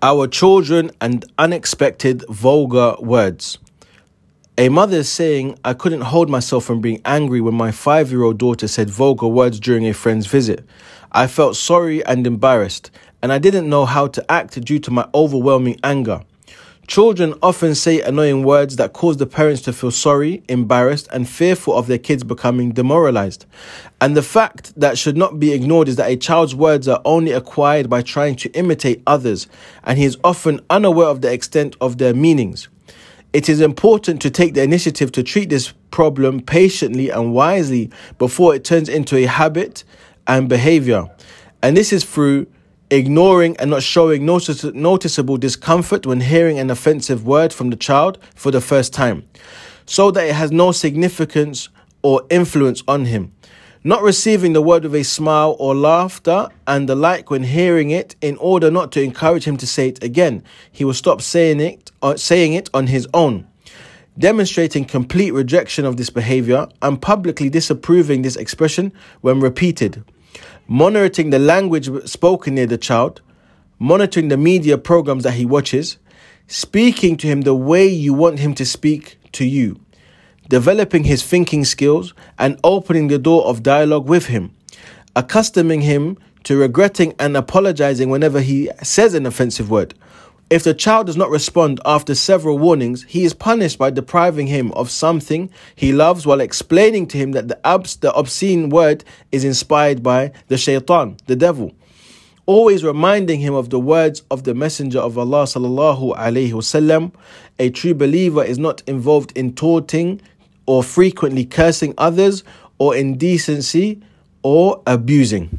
Our children and unexpected vulgar words. A mother is saying, I couldn't hold myself from being angry when my five year old daughter said vulgar words during a friend's visit. I felt sorry and embarrassed, and I didn't know how to act due to my overwhelming anger. Children often say annoying words that cause the parents to feel sorry, embarrassed, and fearful of their kids becoming demoralized. And the fact that should not be ignored is that a child's words are only acquired by trying to imitate others, and he is often unaware of the extent of their meanings. It is important to take the initiative to treat this problem patiently and wisely before it turns into a habit and behavior. And this is through ignoring and not showing notice- noticeable discomfort when hearing an offensive word from the child for the first time, so that it has no significance or influence on him. Not receiving the word with a smile or laughter and the like when hearing it, in order not to encourage him to say it again, he will stop saying it, uh, saying it on his own. Demonstrating complete rejection of this behavior and publicly disapproving this expression when repeated monitoring the language spoken near the child, monitoring the media programs that he watches, speaking to him the way you want him to speak to you, developing his thinking skills, and opening the door of dialogue with him, accustoming him to regretting and apologizing whenever he says an offensive word if the child does not respond after several warnings, he is punished by depriving him of something he loves while explaining to him that the, abs- the obscene word is inspired by the shaitan, the devil. Always reminding him of the words of the Messenger of Allah sallallahu alaihi wasallam. A true believer is not involved in taunting or frequently cursing others or indecency or abusing.